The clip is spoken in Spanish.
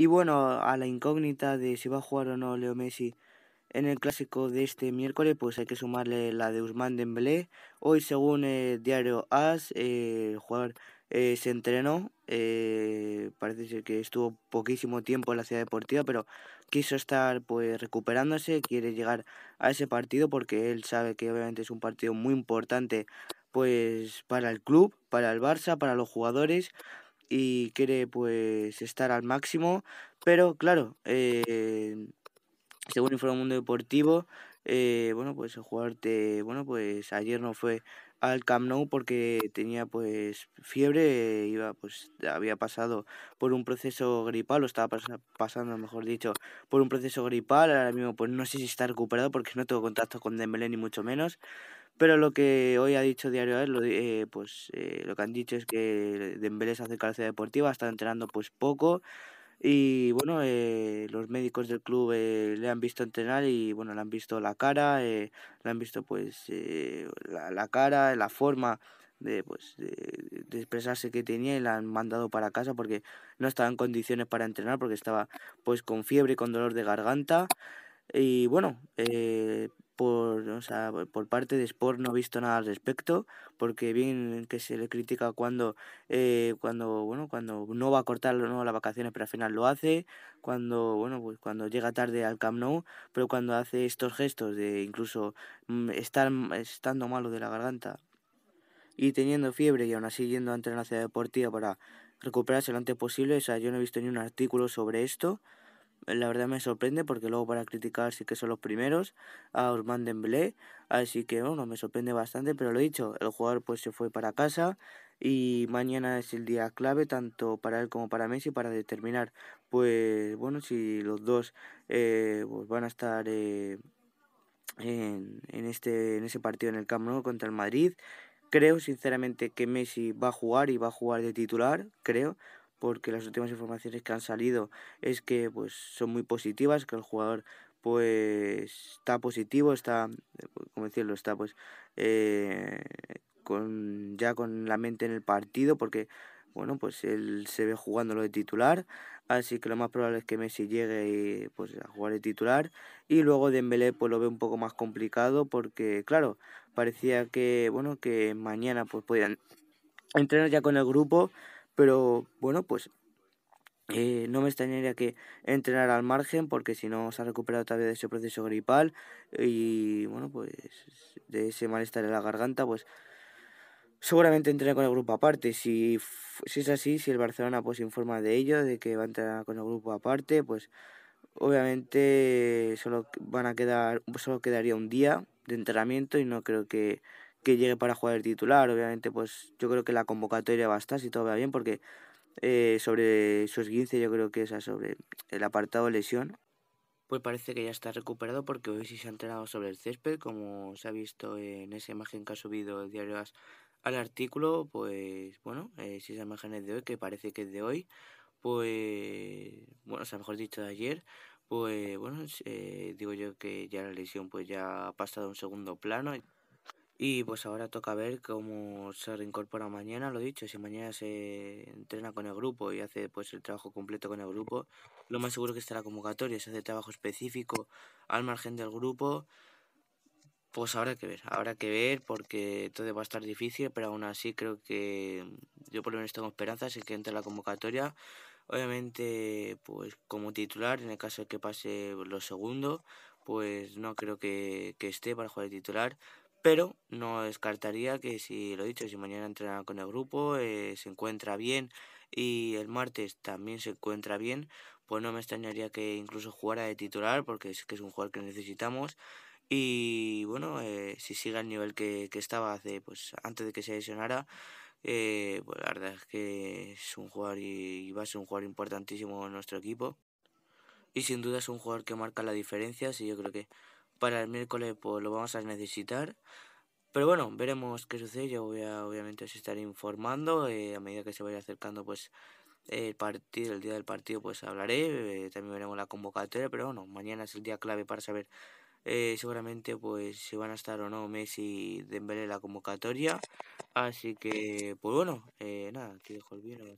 Y bueno, a la incógnita de si va a jugar o no Leo Messi en el clásico de este miércoles, pues hay que sumarle la de Usman Dembélé. Hoy, según el diario AS, el jugador eh, se entrenó, eh, parece ser que estuvo poquísimo tiempo en la ciudad deportiva, pero quiso estar pues recuperándose, quiere llegar a ese partido porque él sabe que obviamente es un partido muy importante pues para el club, para el Barça, para los jugadores y quiere pues estar al máximo, pero claro, eh, según informa Mundo Deportivo, eh, bueno, pues el jugador de, bueno, pues ayer no fue al Camp Nou porque tenía pues fiebre, iba pues había pasado por un proceso gripal o estaba pasando, mejor dicho, por un proceso gripal, ahora mismo pues no sé si está recuperado porque no tengo contacto con Dembélé ni mucho menos, pero lo que hoy ha dicho Diario es lo, eh, pues eh, lo que han dicho es que Dembélé se acerca a la ciudad deportiva, está entrenando pues poco y bueno, eh, los médicos del club eh, le han visto entrenar y bueno, le han visto la cara, eh, le han visto pues eh, la, la, cara, la forma de, pues, de, de, expresarse que tenía y la han mandado para casa porque no estaba en condiciones para entrenar porque estaba pues con fiebre y con dolor de garganta. Y bueno, eh, por, o sea, por parte de Sport no he visto nada al respecto, porque bien que se le critica cuando, eh, cuando, bueno, cuando no va a cortar no, las vacaciones, pero al final lo hace, cuando, bueno, pues cuando llega tarde al Camp Nou, pero cuando hace estos gestos de incluso mm, estar estando malo de la garganta y teniendo fiebre y aún así yendo a entrenar a la ciudad deportiva para recuperarse lo antes posible, o sea, yo no he visto ni un artículo sobre esto, la verdad me sorprende porque luego para criticar sí que son los primeros a Ousmane Dembélé, así que bueno, me sorprende bastante, pero lo he dicho, el jugador pues se fue para casa y mañana es el día clave tanto para él como para Messi para determinar pues bueno si los dos eh, pues van a estar eh, en, en este en ese partido en el Camp Nou contra el Madrid. Creo sinceramente que Messi va a jugar y va a jugar de titular, creo, porque las últimas informaciones que han salido es que pues son muy positivas, que el jugador pues está positivo, está, como decirlo, está pues eh, con ya con la mente en el partido, porque bueno, pues él se ve jugando lo de titular, así que lo más probable es que Messi llegue pues a jugar de titular. Y luego Dembélé pues lo ve un poco más complicado porque claro, parecía que bueno, que mañana pues podían entrenar ya con el grupo, pero bueno, pues eh, no me extrañaría que entrenara al margen porque si no se ha recuperado todavía de ese proceso gripal y bueno, pues de ese malestar en la garganta, pues seguramente entrene con el grupo aparte. Si, si es así, si el Barcelona pues informa de ello, de que va a entrenar con el grupo aparte, pues obviamente solo van a quedar, solo quedaría un día de entrenamiento y no creo que que llegue para jugar el titular. Obviamente, pues yo creo que la convocatoria va a estar si todo va bien, porque eh, sobre su esguince yo creo que es sobre el apartado lesión. Pues parece que ya está recuperado porque hoy sí se ha entrenado sobre el césped, como se ha visto en esa imagen que ha subido el diario al artículo, pues bueno, eh, si esa imagen es de hoy, que parece que es de hoy, pues bueno, o sea, mejor dicho de ayer, pues bueno, eh, digo yo que ya la lesión pues ya ha pasado a un segundo plano. Y pues ahora toca ver cómo se reincorpora mañana, lo dicho, si mañana se entrena con el grupo y hace pues el trabajo completo con el grupo, lo más seguro que estará convocatoria, se hace trabajo específico al margen del grupo, pues habrá que ver, habrá que ver porque todo va a estar difícil, pero aún así creo que yo por lo menos tengo esperanzas en que entre la convocatoria. Obviamente, pues como titular, en el caso de que pase lo segundo, pues no creo que, que esté para jugar de titular, pero no descartaría que si lo dicho, si mañana entrena con el grupo, eh, se encuentra bien y el martes también se encuentra bien, pues no me extrañaría que incluso jugara de titular porque es que es un jugador que necesitamos. Y bueno, eh, si sigue al nivel que, que, estaba hace pues antes de que se lesionara, eh, pues la verdad es que es un jugador y, y va a ser un jugador importantísimo en nuestro equipo. Y sin duda es un jugador que marca la diferencia, así yo creo que para el miércoles pues lo vamos a necesitar. Pero bueno, veremos qué sucede. Yo voy a, obviamente os estaré informando. Eh, a medida que se vaya acercando pues el partido, el día del partido pues hablaré. Eh, también veremos la convocatoria. Pero bueno, mañana es el día clave para saber eh, seguramente pues si van a estar o no Messi y Dembélé en la convocatoria. Así que pues bueno, eh, nada, aquí dejo el vídeo.